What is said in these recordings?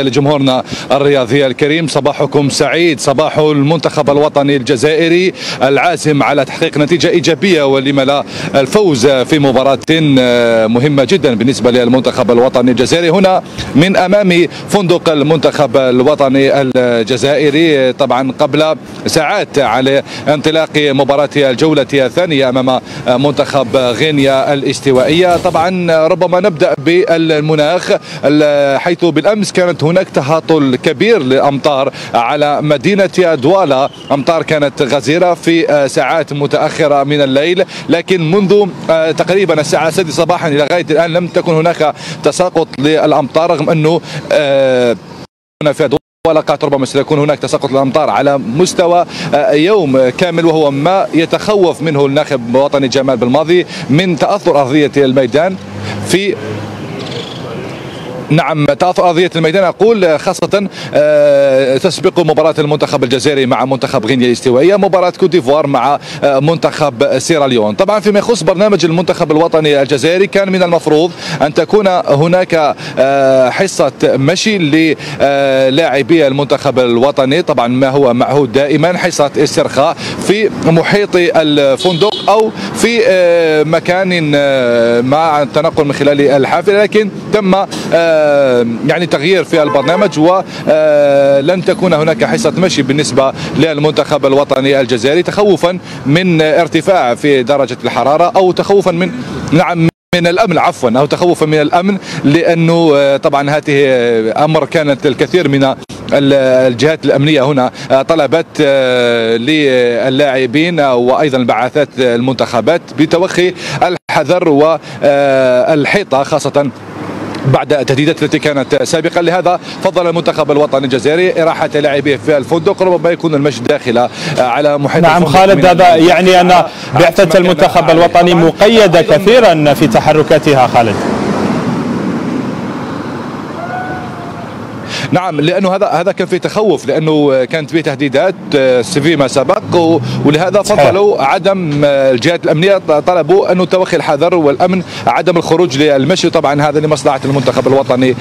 لجمهورنا الرياضي الكريم. صباحكم سعيد. صباح المنتخب الوطني الجزائري العازم على تحقيق نتيجة إيجابية ولما لا الفوز في مباراة مهمة جدا بالنسبة للمنتخب الوطني الجزائري. هنا من أمام فندق المنتخب الوطني الجزائري طبعا قبل ساعات على انطلاق مباراة الجولة الثانية أمام منتخب غينيا الاستوائية. طبعا ربما نبدأ بالمناخ حيث بالأمس كانت هناك تهاطل كبير للأمطار على مدينة دوالا أمطار كانت غزيرة في ساعات متأخرة من الليل لكن منذ تقريبا الساعة 6 صباحا إلى غاية الآن لم تكن هناك تساقط للأمطار رغم أنه في ولقات ربما سيكون هناك تساقط الامطار على مستوى يوم كامل وهو ما يتخوف منه الناخب الوطني جمال بالماضي من تأثر أرضية الميدان في نعم تأثر أرضية الميدان. أقول خاصة تسبق مباراة المنتخب الجزائري مع منتخب غينيا الاستوائية مباراة كوت ديفوار مع منتخب سيراليون طبعا فيما يخص برنامج المنتخب الوطني الجزائري كان من المفروض أن تكون هناك حصة مشي للاعبي المنتخب الوطني. طبعا ما هو معهود دائما حصة استرخاء في محيط الفندق أو في مكان مع التنقل من خلال الحافلة لكن تم يعني تغيير في البرنامج ولن تكون هناك حصة مشي بالنسبة للمنتخب الوطني الجزائري تخوفا من ارتفاع في درجة الحرارة أو تخوفا من نعم من الأمن عفوا أو تخوفا من الأمن لأنه طبعا هذه أمر كانت الكثير من الجهات الأمنية هنا طلبت للاعبين وأيضا بعثات المنتخبات بتوخي الحذر والحيطه خاصة بعد التهديدات التي كانت سابقا. لهذا فضل المنتخب الوطني الجزائري إراحة لاعبيه في الفندق ربما يكون المشي داخل على محيط نعم خالد هذا يعني أن بعثة المنتخب الوطني مقيدة كثيرا في تحركاتها خالد. نعم لأنه هذا هذا كان في تخوف لأنه كانت في تهديدات في ما سبق ولهذا فضلوا عدم الجهات الأمنية طلبوا انه توخي الحذر والأمن عدم الخروج للمشي. طبعا هذا لمصلحة المنتخب الوطني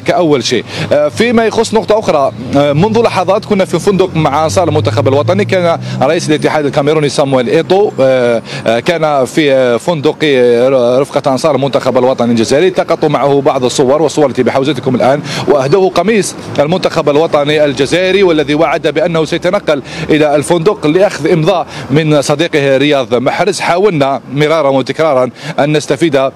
كأول شيء. فيما يخص نقطة أخرى منذ لحظات كنا في فندق مع أنصار المنتخب الوطني كان رئيس الاتحاد الكاميروني سامويل إيتو كان في فندق رفقة أنصار المنتخب الوطني الجزائري التقطوا معه بعض الصور والصور التي بحوزتكم الآن وأهدوه قميص المنتخب الوطني الجزائري والذي وعد بأنه سيتنقل إلى الفندق لأخذ إمضاء من صديقه رياض محرز. حاولنا مرارا وتكرارا أن نستفيد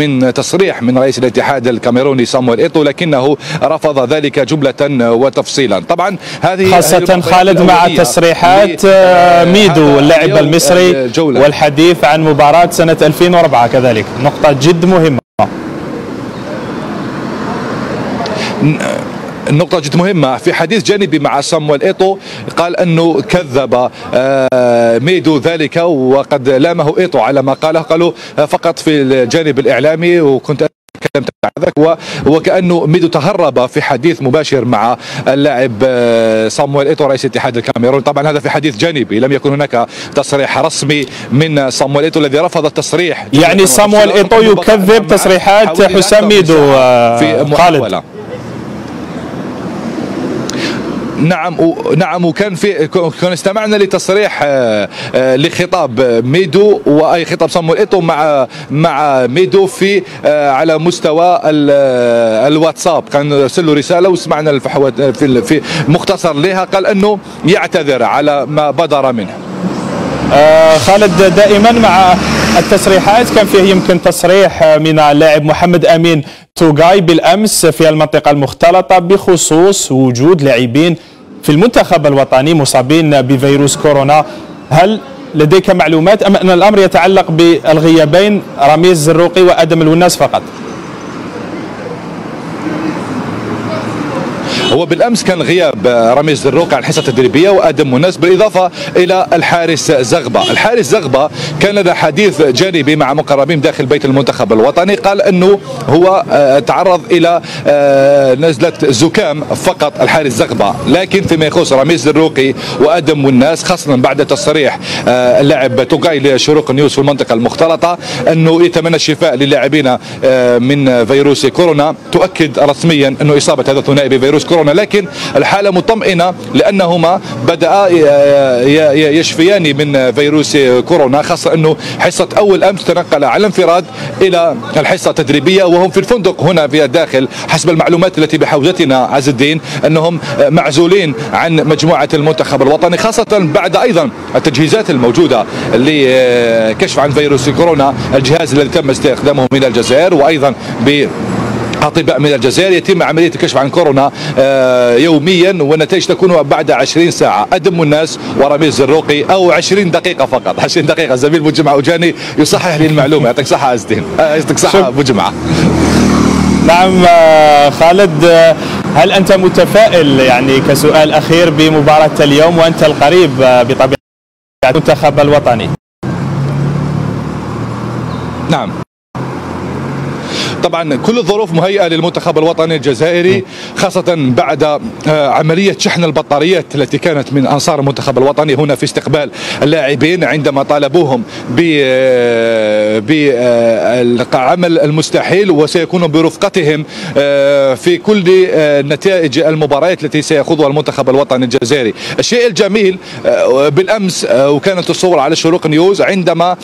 من تصريح من رئيس الاتحاد الكاميروني صامويل إيتو لكنه رفض ذلك جملة وتفصيلا. طبعا هذه خاصة خالد مع تصريحات ميدو اللاعب المصري والحديث عن مباراة سنة 2004 كذلك. نقطة جد مهمة. النقطة جد مهمة. في حديث جانبي مع سامويل إيتو قال أنه كذب ميدو ذلك وقد لامه إيتو على ما قاله. قالوا فقط في الجانب الإعلامي وكنت تكلمت عن ذلك وكأنه ميدو تهرب في حديث مباشر مع اللاعب صامويل إيتو رئيس اتحاد الكاميرون. طبعا هذا في حديث جانبي. لم يكن هناك تصريح رسمي من صامويل إيتو الذي رفض التصريح. يعني صامويل إيتو يكذب تصريحات حسام ميدو في خالد. نعم نعم وكان في كنا استمعنا لتصريح لخطاب ميدو وأي خطاب صامويل ايتو مع مع ميدو في على مستوى الواتساب. كان ارسل له رسالة وسمعنا الفحوات في في مختصر لها قال أنه يعتذر على ما بدر منه. آه خالد دائما مع التصريحات كان فيه يمكن تصريح من اللاعب محمد أمين توغاي بالأمس في المنطقة المختلطة بخصوص وجود لاعبين في المنتخب الوطني مصابين بفيروس كورونا هل لديك معلومات أم أن الأمر يتعلق بالغيابين رميز الزروقي وأدم الوناس فقط؟ هو بالأمس كان غياب رميز الروق عن الحصة التدريبية وأدم مناس بالإضافة إلى الحارس زغبة، الحارس زغبة كان لدى حديث جانبي مع مقربين داخل بيت المنتخب الوطني قال أنه هو آه، تعرض إلى آه، نزلة زكام فقط الحارس زغبة، لكن فيما يخص رميز الروقي وأدم والناس خاصة بعد تصريح آه، اللاعب توغاي لشروق نيوز في المنطقة المختلطة أنه يتمنى الشفاء للاعبين من فيروس كورونا. تؤكد رسميا أنه إصابة هذا الثنائي بفيروس كورونا لكن الحالة مطمئنة لأنهما بدأ يشفيان من فيروس كورونا خاصة أنه حصة أول أمس تنقل على انفراد إلى الحصة التدريبية وهم في الفندق هنا في الداخل حسب المعلومات التي بحوزتنا عز الدين أنهم معزولين عن مجموعة المنتخب الوطني خاصة بعد أيضا التجهيزات الموجودة لكشف عن فيروس كورونا الجهاز الذي تم استخدامه من الجزائر وأيضا ب أطباء من الجزائر يتم عملية الكشف عن كورونا آه، يوميا والنتائج تكون بعد 20 ساعة. أدم الناس ورميز الروقي أو 20 دقيقة فقط. 20 دقيقة. زميل أبو جمعة وجاني يصحح لي المعلومة. يعطيك صحة ازدين آه، يعطيك صحة أبو جمعة. نعم آه، خالد هل أنت متفائل يعني كسؤال أخير بمباراة اليوم وأنت القريب بطبيعة المنتخب الوطني؟ نعم. طبعا كل الظروف مهيئة للمنتخب الوطني الجزائري خاصة بعد آه، عملية شحن البطاريات التي كانت من أنصار المنتخب الوطني هنا في استقبال اللاعبين عندما طالبوهم آه، بعمل المستحيل وسيكونوا برفقتهم آه، في كل نتائج المباريات التي سيخوضها المنتخب الوطني الجزائري. الشيء الجميل بالأمس وكانت الصور على الشروق نيوز عندما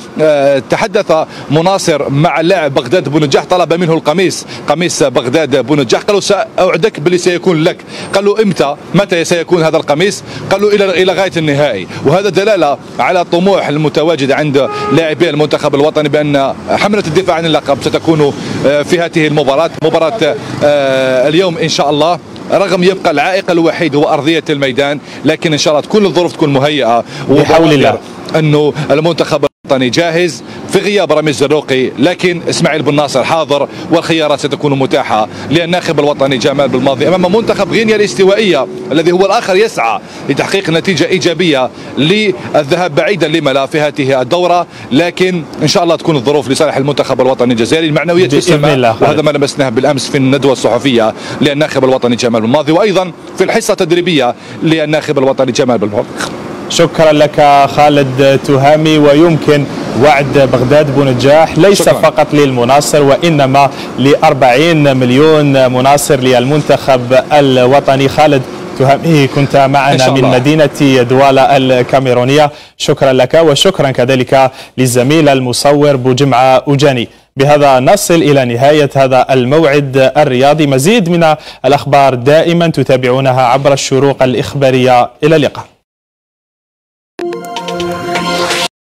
تحدث مناصر مع اللاعب بغداد بنجاح طلب منه القميص قميص بغداد بنجاح قالوا سأعدك باللي سيكون لك. قالوا إمتى؟ متى سيكون هذا القميص؟ قالوا إلى إلى غاية النهائي. وهذا دلالة على الطموح المتواجد عند لاعبي المنتخب الوطني بان حملة الدفاع عن اللقب ستكون آه، في هذه المباراة. مباراة آه، اليوم إن شاء الله. رغم يبقى العائق الوحيد هو أرضية الميدان لكن إن شاء الله كل الظروف تكون مهيئة. بحول الله. أنه المنتخب الوطني جاهز في غياب رامي الروقي. لكن إسماعيل بن ناصر حاضر والخيارات ستكون متاحة للناخب الوطني جمال بالماضي أمام منتخب غينيا الاستوائية الذي هو الآخر يسعى لتحقيق نتيجة إيجابية للذهاب بعيدا لما لا في هذه الدورة. لكن إن شاء الله تكون الظروف لصالح المنتخب الوطني الجزائري المعنويات في السماء وهذا ما لمسناه بالأمس في الندوة الصحفية للناخب الوطني جمال بالماضي وأيضا في الحصة التدريبية للناخب الوطني جمال بالماضي شكرا لك خالد تهامي ويمكن وعد بغداد بنجاح ليس شكرا. فقط للمناصر وإنما لأربعين مليون مناصر للمنتخب الوطني. خالد تهامي كنت معنا من مدينة دوالا الكاميرونية. شكرا لك وشكرا كذلك للزميل المصور بوجمعة أوجاني. بهذا نصل إلى نهاية هذا الموعد الرياضي. مزيد من الأخبار دائما تتابعونها عبر الشروق الإخبارية. إلى اللقاء.